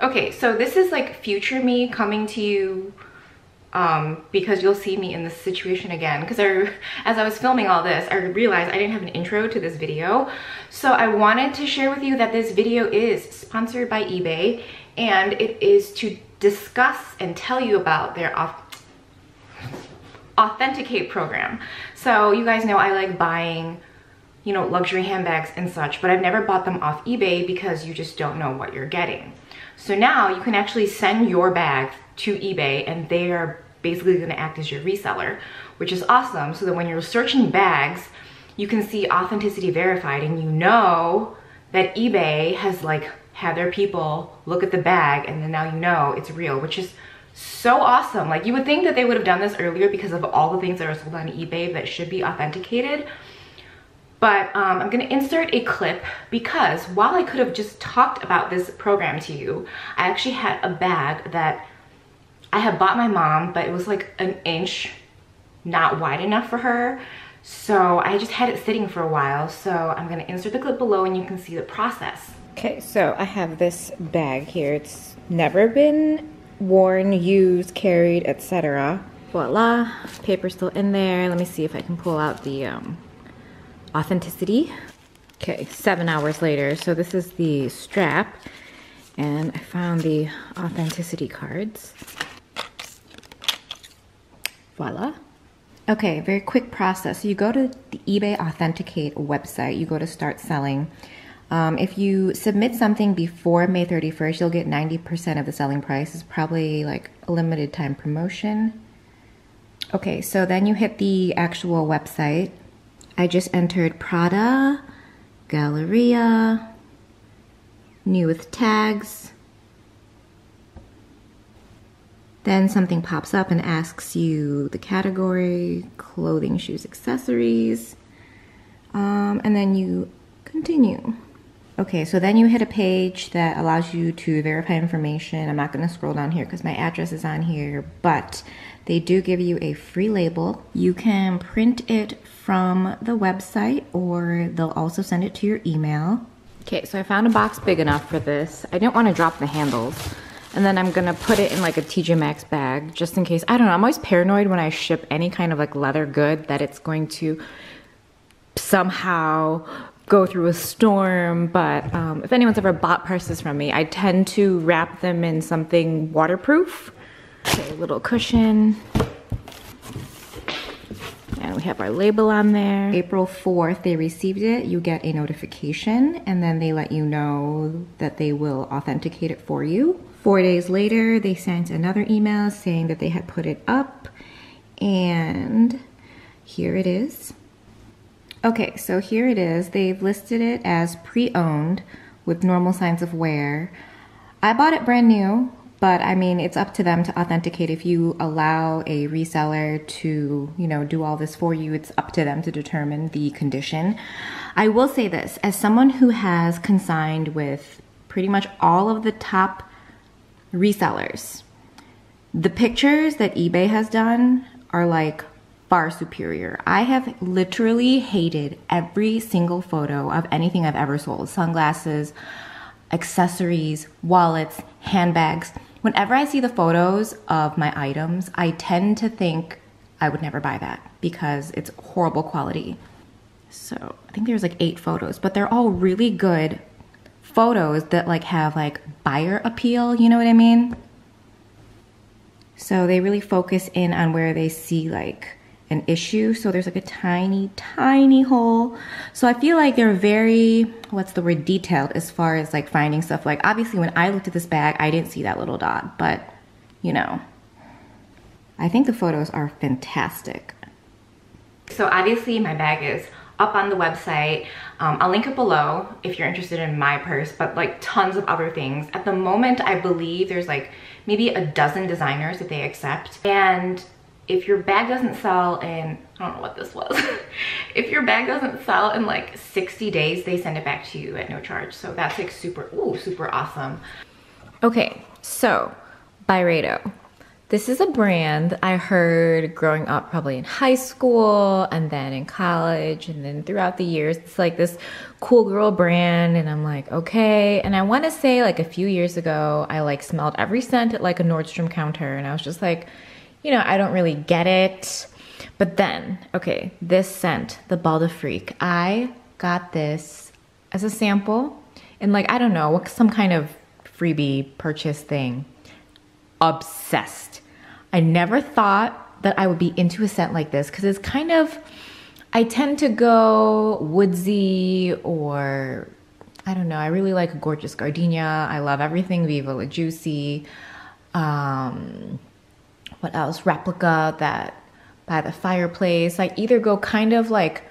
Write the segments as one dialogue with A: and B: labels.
A: Okay, so this is like future me coming to you um, because you'll see me in this situation again. Because I, as I was filming all this, I realized I didn't have an intro to this video. So I wanted to share with you that this video is sponsored by eBay and it is to discuss and tell you about their authenticate program. So you guys know I like buying you know, luxury handbags and such, but I've never bought them off eBay because you just don't know what you're getting. So now you can actually send your bag to eBay and they are basically gonna act as your reseller, which is awesome. So that when you're searching bags, you can see authenticity verified and you know that eBay has like had their people look at the bag and then now you know it's real, which is so awesome. Like you would think that they would have done this earlier because of all the things that are sold on eBay that should be authenticated. But um, I'm gonna insert a clip because while I could have just talked about this program to you, I actually had a bag that I had bought my mom, but it was like an inch not wide enough for her. So I just had it sitting for a while. So I'm gonna insert the clip below and you can see the process.
B: Okay, so I have this bag here. It's never been worn, used, carried, etc. Voila, paper still in there. Let me see if I can pull out the um, authenticity. Okay, seven hours later. So this is the strap and I found the authenticity cards. Voila. Okay, very quick process. You go to the eBay Authenticate website, you go to start selling. Um, if you submit something before May 31st, you'll get 90% of the selling price. It's probably like a limited time promotion. Okay, so then you hit the actual website. I just entered Prada, Galleria, new with tags. Then something pops up and asks you the category, clothing, shoes, accessories, um, and then you continue. Okay, so then you hit a page that allows you to verify information. I'm not going to scroll down here because my address is on here, but they do give you a free label. You can print it from the website or they'll also send it to your email. Okay, so I found a box big enough for this. I didn't want to drop the handles. And then I'm gonna put it in like a TJ Maxx bag just in case. I don't know, I'm always paranoid when I ship any kind of like leather good that it's going to somehow go through a storm, but um, if anyone's ever bought purses from me, I tend to wrap them in something waterproof—a little cushion. And we have our label on there. April 4th, they received it. You get a notification and then they let you know that they will authenticate it for you. Four days later, they sent another email saying that they had put it up and here it is. Okay, so here it is. They've listed it as pre-owned with normal signs of wear. I bought it brand new, but I mean, it's up to them to authenticate. If you allow a reseller to, you know, do all this for you, it's up to them to determine the condition. I will say this, as someone who has consigned with pretty much all of the top resellers, the pictures that eBay has done are like far superior. I have literally hated every single photo of anything I've ever sold sunglasses, accessories, wallets, handbags. Whenever I see the photos of my items, I tend to think I would never buy that because it's horrible quality. So I think there's like eight photos, but they're all really good photos that like have like buyer appeal, you know what I mean? So they really focus in on where they see like an issue. So there's like a tiny, tiny hole. So I feel like they're very, what's the word, detailed as far as like finding stuff. Like obviously when I looked at this bag, I didn't see that little dot, but you know, I think the photos are fantastic.
A: So obviously my bag is up on the website. Um, I'll link it below if you're interested in my purse, but like tons of other things. At the moment, I believe there's like maybe a dozen designers that they accept. And if your bag doesn't sell in, I don't know what this was. if your bag doesn't sell in like 60 days, they send it back to you at no charge. So that's like super, ooh, super awesome.
B: Okay, so Byredo. This is a brand I heard growing up, probably in high school and then in college and then throughout the years. It's like this cool girl brand, and I'm like, okay. And I want to say, like a few years ago, I like smelled every scent at like a Nordstrom counter, and I was just like, you know, I don't really get it. But then, okay, this scent, the Bal d'Afrique, I got this as a sample and like, I don't know, what some kind of freebie purchase thing. Obsessed. I never thought that I would be into a scent like this because it's kind of, I tend to go woodsy or I don't know. I really like Gorgeous Gardenia. I love everything Viva La Juicy. Um, what else? Replica that by the fireplace. I either go kind of like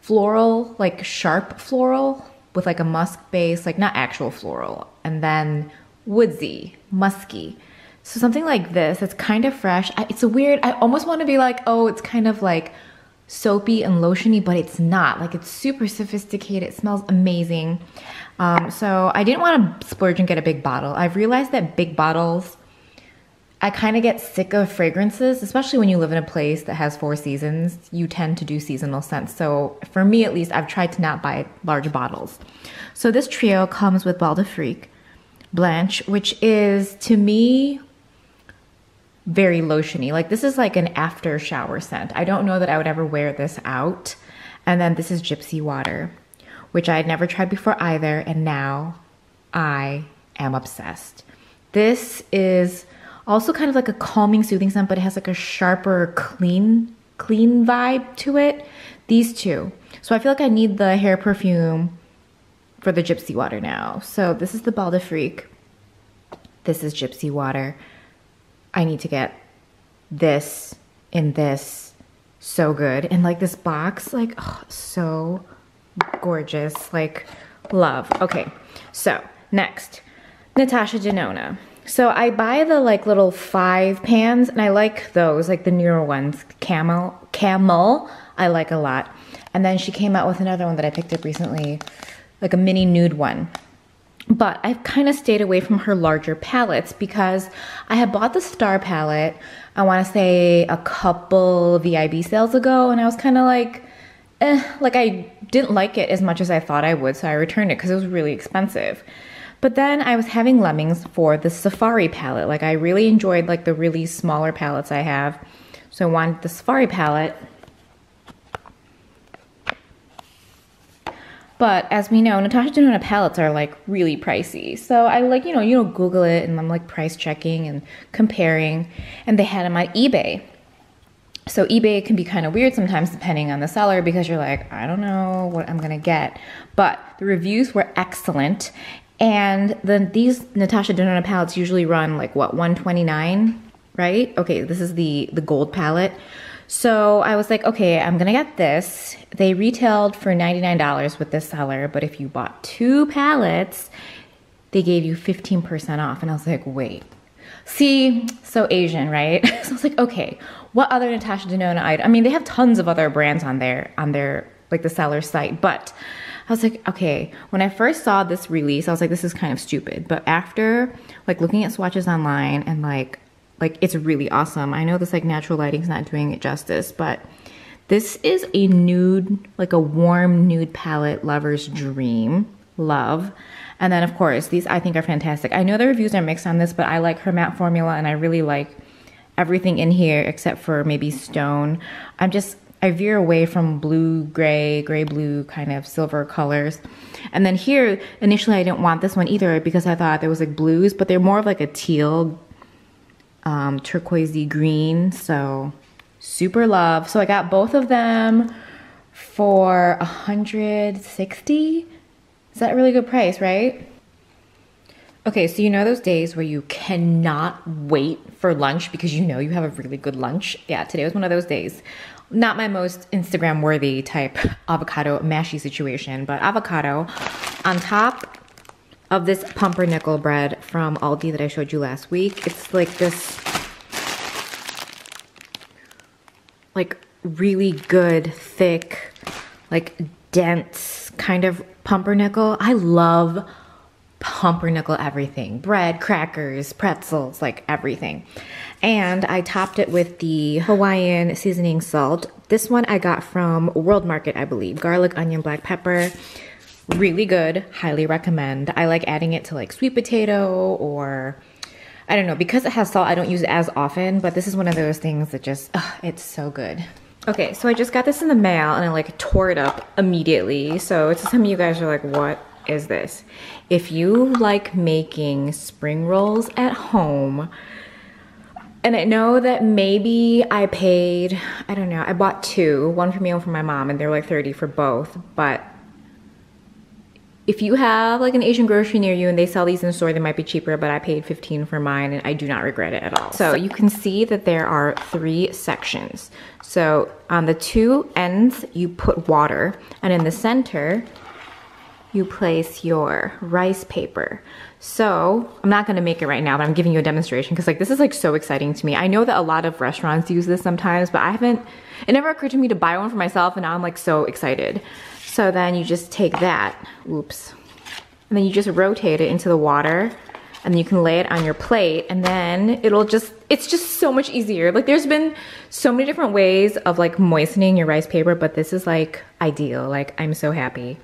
B: floral, like sharp floral with like a musk base, like not actual floral, and then woodsy, musky. So something like this, that's kind of fresh. I, it's a weird, I almost want to be like, oh, it's kind of like soapy and lotiony, but it's not. Like it's super sophisticated. It smells amazing. Um, so I didn't want to splurge and get a big bottle. I've realized that big bottles, I kind of get sick of fragrances, especially when you live in a place that has four seasons. You tend to do seasonal scents. So for me, at least, I've tried to not buy large bottles. So this trio comes with Bal d'Afrique Blanche, which is to me very lotiony. Like this is like an after shower scent. I don't know that I would ever wear this out. And then this is Gypsy Water, which I had never tried before either. And now I am obsessed. This is also kind of like a calming, soothing scent, but it has like a sharper, clean, clean vibe to it. These two. So I feel like I need the hair perfume for the Gypsy Water now. So this is the Bal d'Afrique. This is Gypsy Water. I need to get this in this. So good. And like this box, like, oh, so gorgeous. Like, love. Okay, so next, Natasha Denona. So I buy the like little five pans and I like those, like the newer ones. Camel, camel, I like a lot. And then she came out with another one that I picked up recently, like a mini nude one. But I've kind of stayed away from her larger palettes because I had bought the Star palette, I want to say a couple VIB sales ago, and I was kind of like, eh, like I didn't like it as much as I thought I would, so I returned it because it was really expensive. But then I was having lemmings for the Safari palette. Like I really enjoyed like the really smaller palettes I have. So I wanted the Safari palette. But as we know, Natasha Denona palettes are like really pricey. So I like, you know, you know, Google it and I'm like price checking and comparing. And they had them on eBay. So eBay can be kind of weird sometimes depending on the seller because you're like, I don't know what I'm gonna get. But the reviews were excellent and then these Natasha Denona palettes usually run like what 129, right? Okay, this is the the gold palette. So I was like, okay, I'm gonna get this. They retailed for $99 with this seller, but if you bought two palettes, they gave you 15% off. And I was like, wait. See, so Asian, right? so I was like, okay, what other Natasha Denona item? I mean, they have tons of other brands on their on their like the seller site, but I was like, okay, when I first saw this release, I was like, this is kind of stupid. But after like looking at swatches online and like, like it's really awesome. I know this like natural lighting's not doing it justice, but this is a nude, like a warm nude palette lover's dream. Love. And then of course, these I think are fantastic. I know the reviews are mixed on this, but I like her matte formula and I really like everything in here except for maybe stone. I'm just I veer away from blue, gray, gray, blue kind of silver colors. And then here, initially I didn't want this one either because I thought there was like blues, but they're more of like a teal, um, turquoisey green. So super love. So I got both of them for 160. Is that a really good price, right? Okay, so you know those days where you cannot wait for lunch because you know you have a really good lunch? Yeah, today was one of those days not my most Instagram worthy type avocado mashy situation, but avocado on top of this pumpernickel bread from Aldi that I showed you last week. It's like this like really good, thick, like dense kind of pumpernickel. I love pumpernickel everything bread, crackers, pretzels, like everything. And I topped it with the Hawaiian seasoning salt. This one I got from World Market, I believe. Garlic, onion, black pepper. Really good. Highly recommend. I like adding it to like sweet potato or I don't know. Because it has salt, I don't use it as often, but this is one of those things that just, ugh, it's so good. Okay, so I just got this in the mail and I like tore it up immediately. So it's some of you guys are like, what is this? If you like making spring rolls at home, and I know that maybe I paid, I don't know, I bought two, one for me and for my mom, and they're like 30 for both, but if you have like an Asian grocery near you and they sell these in the store, they might be cheaper, but I paid 15 for mine and I do not regret it at all. So you can see that there are three sections. So on the two ends, you put water and in the center, you place your rice paper. So I'm not gonna make it right now, but I'm giving you a demonstration because like this is like so exciting to me. I know that a lot of restaurants use this sometimes, but I haven't, it never occurred to me to buy one for myself and now I'm like so excited. So then you just take that, whoops, and then you just rotate it into the water and you can lay it on your plate and then it'll just, it's just so much easier. Like there's been so many different ways of like moistening your rice paper, but this is like ideal. Like I'm so happy.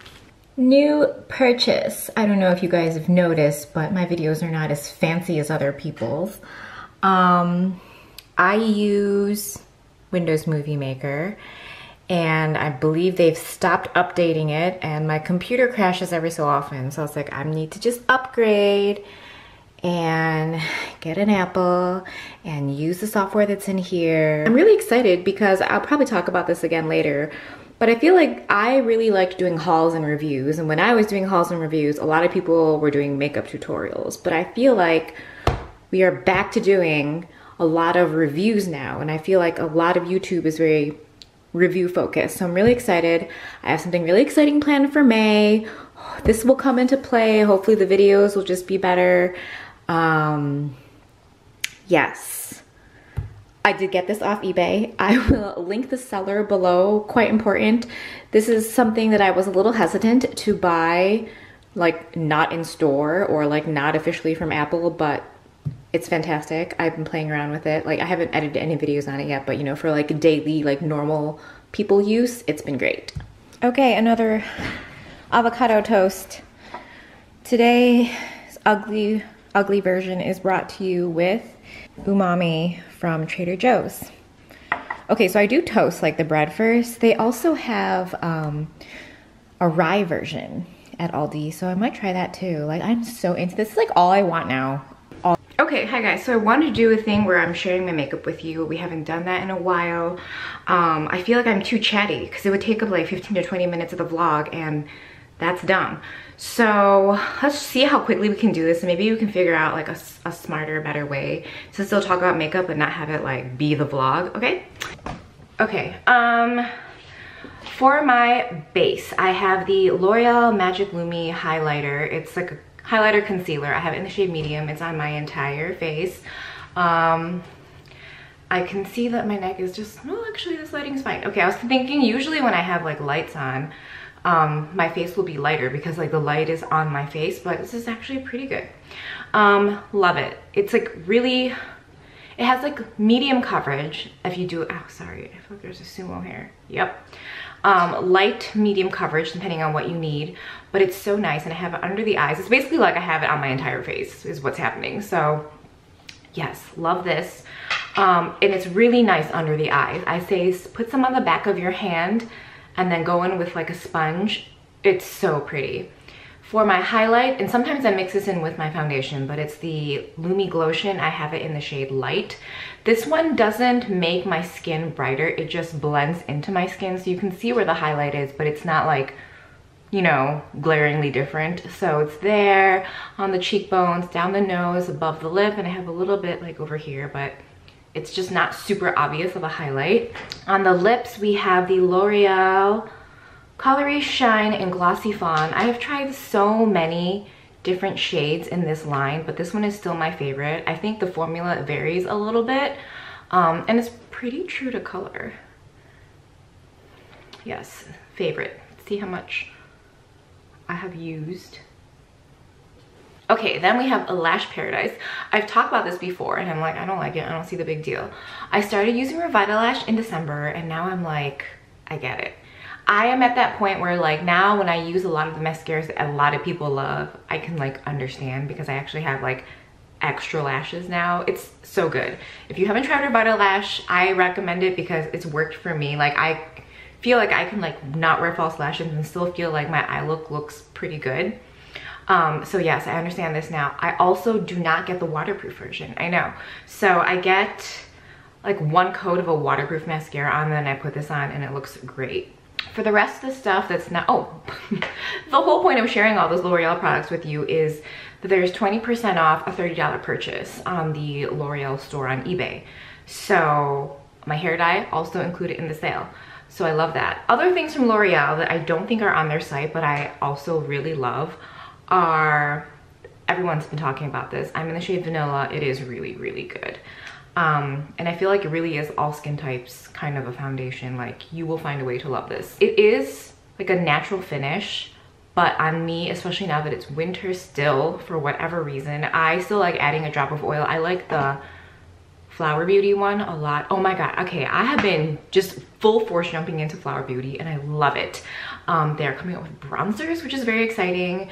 B: New purchase. I don't know if you guys have noticed, but my videos are not as fancy as other people's. Um, I use Windows Movie Maker and I believe they've stopped updating it and my computer crashes every so often. So I was like, I need to just upgrade and get an Apple and use the software that's in here. I'm really excited because I'll probably talk about this again later, but I feel like I really liked doing hauls and reviews. And when I was doing hauls and reviews, a lot of people were doing makeup tutorials, but I feel like we are back to doing a lot of reviews now. And I feel like a lot of YouTube is very review focused. So I'm really excited. I have something really exciting planned for May. This will come into play. Hopefully the videos will just be better. Um, yes. I did get this off eBay. I will link the seller below, quite important. This is something that I was a little hesitant to buy, like not in store or like not officially from Apple, but it's fantastic. I've been playing around with it. Like I haven't edited any videos on it yet, but you know, for like daily, like normal people use, it's been great. Okay, another avocado toast. Today is ugly, ugly version is brought to you with umami from Trader Joe's. Okay, so I do toast like the bread first. They also have um, a rye version at Aldi, so I might try that too. Like I'm so into this. It's like all I want now. Okay, hi guys. So I wanted to do a thing where I'm sharing my makeup with you. We haven't done that in a while. Um, I feel like I'm too chatty because it would take up like 15 to 20 minutes of the vlog and that's dumb. So let's see how quickly we can do this and maybe we can figure out like a, a smarter, better way to still talk about makeup but not have it like be the vlog, okay? Okay, um, for my base, I have the L'Oreal Magic Lumi Highlighter. It's like a highlighter concealer. I have it in the shade medium. It's on my entire face. Um, I can see that my neck is just, no, actually this lighting's fine. Okay, I was thinking usually when I have like lights on, um, my face will be lighter because like the light is on my face, but this is actually pretty good. Um, love it. It's like really, it has like medium coverage if you do, oh, sorry, I feel like there's a sumo here. Yep um, light medium coverage depending on what you need but it's so nice and I have it under the eyes it's basically like I have it on my entire face is what's happening so yes love this um, and it's really nice under the eyes I say put some on the back of your hand and then go in with like a sponge it's so pretty for my highlight, and sometimes I mix this in with my foundation, but it's the Lumi Glotion. I have it in the shade Light. This one doesn't make my skin brighter. It just blends into my skin, so you can see where the highlight is, but it's not like, you know, glaringly different. So it's there on the cheekbones, down the nose, above the lip, and I have a little bit like over here, but it's just not super obvious of a highlight. On the lips, we have the L'Oreal Colour Riche Shine and Glossy Fawn. I have tried so many different shades in this line, but this one is still my favorite. I think the formula varies a little bit, um, and it's pretty true to color. Yes, favorite. See how much I have used.
A: Okay, then we have Lash Paradise. I've talked about this before and I'm like, I don't like it. I don't see the big deal. I started using Revitalash in December and now I'm like, I get it. I am at that point where like now when I use a lot of the mascaras that a lot of people love, I can like understand because I actually have like extra lashes now. It's so good. If you haven't tried Revitalash, I recommend it because it's worked for me. Like I feel like I can like not wear false lashes and still feel like my eye look looks pretty good. Um, so yes, I understand this now. I also do not get the waterproof version, I know. So I get like one coat of a waterproof mascara on, then I put this on and it looks great. For the rest of the stuff that's not, oh, the whole point of sharing all those L'Oreal products with you is that there's 20% off a $30 purchase on the L'Oreal store on eBay. So my hair dye also included in the sale. So I love that. Other things from L'Oreal that I don't think are on their site, but I also really love are, everyone's been talking about this. I'm in the shade Vanilla. It is really, really good. Um, and I feel like it really is all skin types kind of a foundation. Like you will find a way to love this. It is like a natural finish, but on me, especially now that it's winter still, for whatever reason, I still like adding a drop of oil. I like the Flower Beauty one a lot. Oh my God, okay, I have been just full force jumping into Flower Beauty and I love it. Um, they're coming out with bronzers, which is very exciting.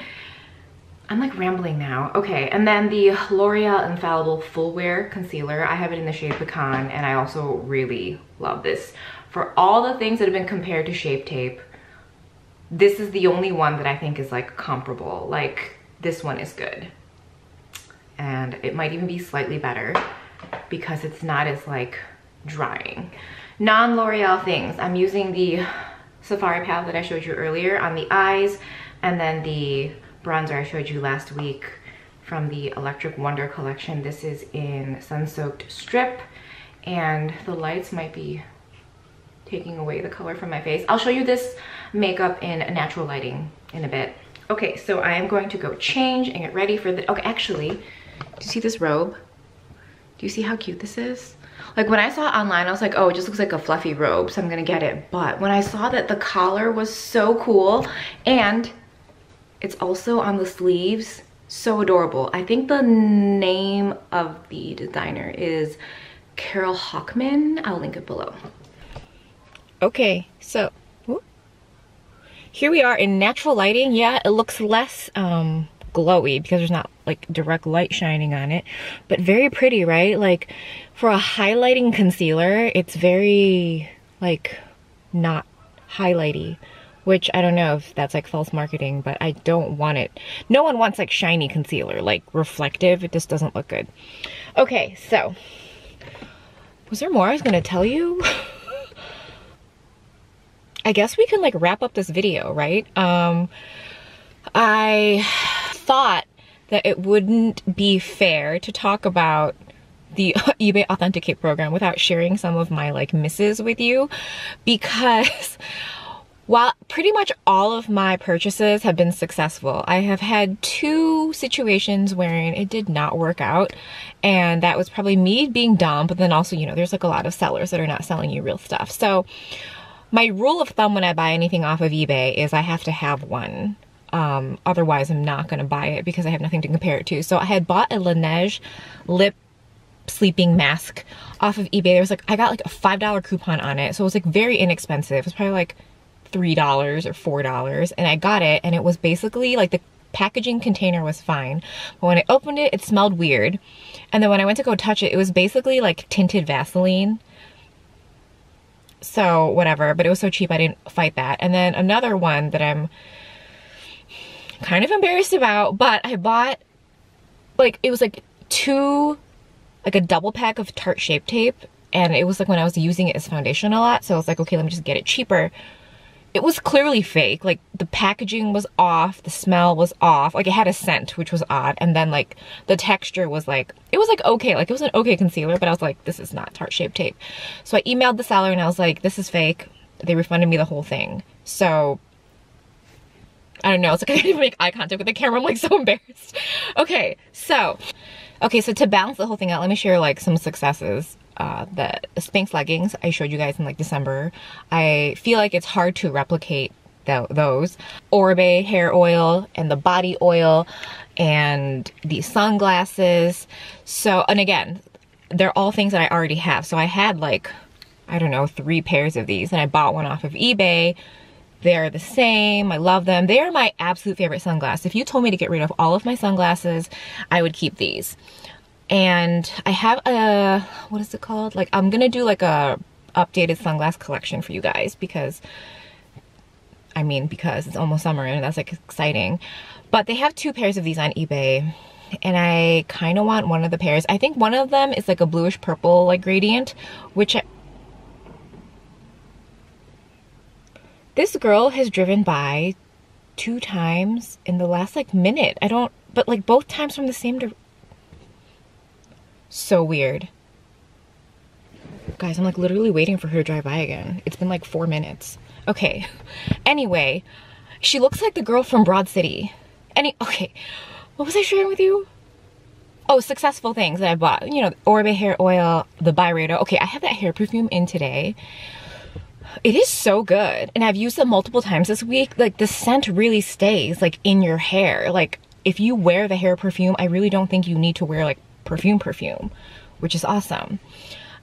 A: I'm like rambling now. Okay, and then the L'Oreal Infallible Full Wear Concealer. I have it in the shade Pecan, and I also really love this. For all the things that have been compared to Shape Tape, this is the only one that I think is like comparable. Like, this one is good. And it might even be slightly better because it's not as like drying. Non-L'Oreal things. I'm using the Safari palette that I showed you earlier on the eyes, and then the bronzer I showed you last week from the Electric Wonder collection. This is in Sun Soaked Strip and the lights might be taking away the color from my face. I'll show you this makeup in natural lighting in a bit. Okay, so I am going to go change and get ready for the, okay, actually, do you see this robe? Do you see how cute this is? Like when I saw it online, I was like, oh, it just looks like a fluffy robe, so I'm gonna get it. But when I saw that the collar was so cool and it's also on the sleeves. So adorable. I think the name of the designer is Carole Hochman. I'll link it below. Okay, so here we are in natural lighting. Yeah, it looks less um, glowy because there's not like direct light shining on it, but very pretty, right? Like for a highlighting concealer, it's very like not highlighty which I don't know if that's like false marketing, but I don't want it. No one wants like shiny concealer, like reflective. It just doesn't look good. Okay, so was there more I was gonna tell you? I guess we can like wrap up this video, right? Um, I thought that it wouldn't be fair to talk about the eBay Authenticate program without sharing some of my like misses with you because while pretty much all of my purchases have been successful, I have had two situations wherein it did not work out. And that was probably me being dumb, but then also, you know, there's like a lot of sellers that are not selling you real stuff. So my rule of thumb when I buy anything off of eBay is I have to have one. Um, otherwise, I'm not going to buy it because I have nothing to compare it to. So I had bought a Laneige lip sleeping mask off of eBay. There was like, I got like a $5 coupon on it. So it was like very inexpensive. It was probably like $3 or $4 and I got it and it was basically like the packaging container was fine. But when I opened it it smelled weird. And then when I went to go touch it it was basically like tinted Vaseline. So whatever but it was so cheap I didn't fight that. And then another one that I'm kind of embarrassed about but I bought like it was like two like a double pack of Tarte Shape Tape and it was like when I was using it as foundation a lot so I was like okay let me just get it cheaper it was clearly fake. Like the packaging was off, the smell was off. Like it had a scent, which was odd. And then like the texture was like, it was like okay, like it was an okay concealer, but I was like, this is not Tarte Shape Tape. So I emailed the seller and I was like, this is fake. They refunded me the whole thing. So I don't know, it's like I didn't even make eye contact with the camera. I'm like so embarrassed. Okay, so, okay, so to balance the whole thing out, let me share like some successes uh, the Spanx leggings I showed you guys in like December. I feel like it's hard to replicate th those. Oribe hair oil and the body oil
B: and the sunglasses. So, and again, they're all things that I already have. So I had like, I don't know, three pairs of these and I bought one off of eBay. They're the same. I love them. They are my absolute favorite sunglasses. If you told me to get rid of all of my sunglasses, I would keep these. And I have a, what is it called? Like, I'm going to do like a updated sunglass collection for you guys because, I mean, because it's almost summer and that's like exciting. But they have two pairs of these on eBay and I kind of want one of the pairs. I think one of them is like a bluish purple like gradient, which I, this girl has driven by two times in the last like minute. I don't, but like both times from the same, so weird. Guys, I'm like literally waiting for her to drive by again. It's been like four minutes. Okay. Anyway, she looks like the girl from Broad City. Any, okay what was I sharing with you? Oh, successful things that I bought. You know, Oribe hair oil, the Byredo. Okay, I have that hair perfume in today. It is so good. And I've used it multiple times this week. Like the scent really stays like in your hair. Like if you wear the hair perfume, I really don't think you need to wear like perfume perfume, which is awesome.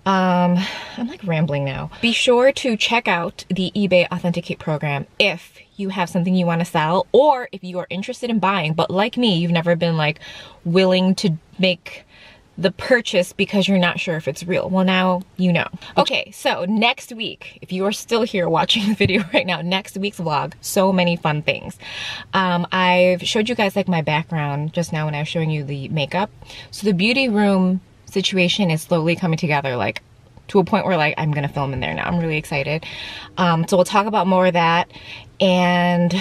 B: Um, I'm like rambling now. Be sure to check out the eBay Authenticate program if you have something you want to sell or if you are interested in buying, but like me, you've never been like willing to make the purchase because you're not sure if it's real. Well, now you know. Okay, so next week, if you are still here watching the video right now, next week's vlog, so many fun things. Um, I've showed you guys like my background just now when I was showing you the makeup. So the beauty room situation is slowly coming together like to a point where like I'm gonna film in there now. I'm really excited. Um, so we'll talk about more of that and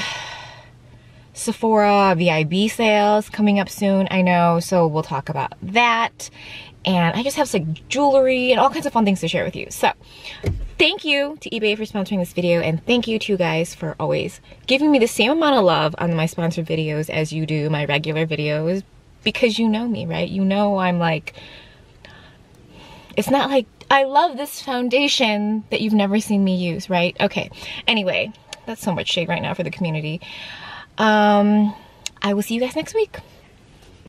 B: Sephora VIB sales coming up soon, I know. So we'll talk about that. And I just have like jewelry and all kinds of fun things to share with you. So thank you to eBay for sponsoring this video and thank you to you guys for always giving me the same amount of love on my sponsored videos as you do my regular videos because you know me, right? You know I'm like it's not like I love this foundation that you've never seen me use, right? Okay, anyway, that's so much shade right now for the community. Um, I will see you guys next week.